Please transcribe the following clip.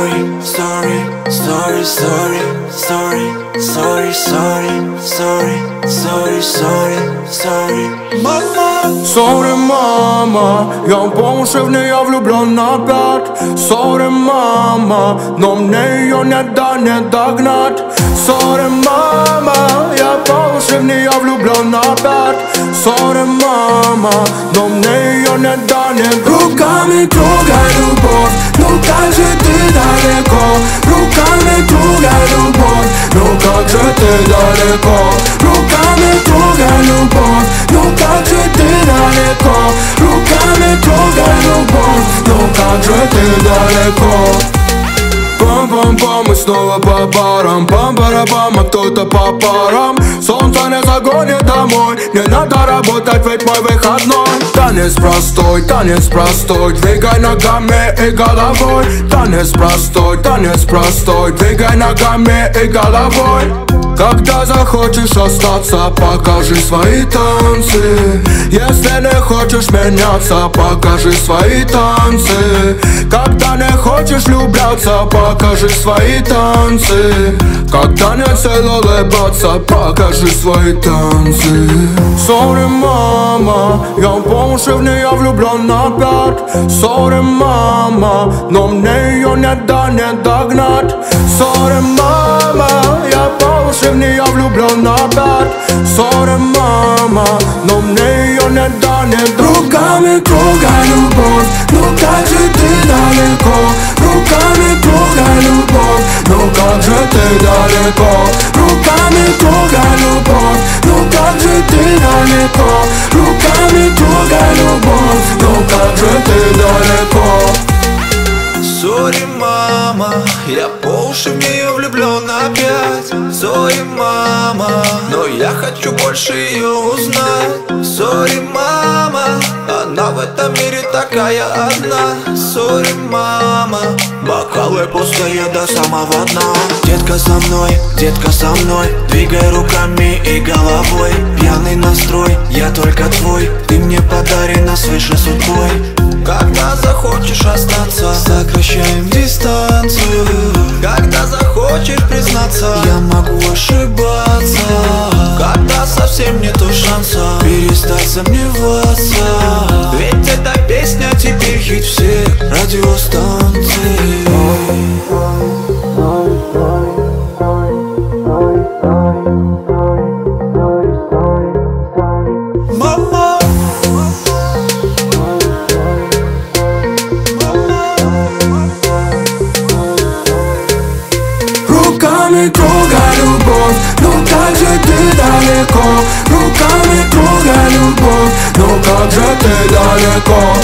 sorry, sorry, sorry, sorry, sorry, sorry, sorry, sorry, sorry, sorry, sorry. Мама, Sorry мама, я по уши в нее влюблен опять Sorry мама, но мне ее не да не догнать Sorry мама, я по уши в нее влюблен опять Sorry мама, но мне ее не да не Руками трогай любовь, ну как же ты далеко далеко Руками трогай любовь, ну как же ты далеко Руками трогай любовь, ну как же ты далеко Пам-пам-пам, и снова по парам Пам-парапам, а кто-то по парам Солнце не загонит домой Не надо работать, ведь мой выходной Танец простой, танец простой Двигай ногами и головой Танец простой, танец простой Двигай ногами и головой когда захочешь остаться, покажи свои танцы. Если не хочешь меняться, покажи свои танцы. Когда не хочешь влюбляться, покажи свои танцы. Когда не цел улыбаться, покажи свои танцы. Sorry, мама, я по уши в нее влюблен опять. Sorry, мама, но мне ее не да не догнать. Sorry, för en mamma De nejonen dagen Bråkar med plågar och barn Nu kanske dödaren kom Bråkar med plågar och barn Nu kanske dödaren kom Bråkar med plågar och barn Nu kanske dödaren kom Bråkar med plågar och barn Nu kanske dödaren kom Sorry, мама, я по уши в нее влюблен опять Sorry, мама, но я хочу больше ее узнать. Sorry, мама, она в этом мире такая одна. Sorry, мама, бокалы пустые до самого дна. Детка со мной, детка со мной, двигай руками и головой. Пьяный настрой, я только твой, ты мне подарена свыше судьбой. Когда захочешь остаться Сокращаем дистанцию. Когда захочешь признаться Я могу шанса Перестать сомневаться. Ведь эта песня теперь хит всех радиостанций. Руками трогай любовь, ну как же ты далеко. Руками ciel ou bronze Nos corps dans le corps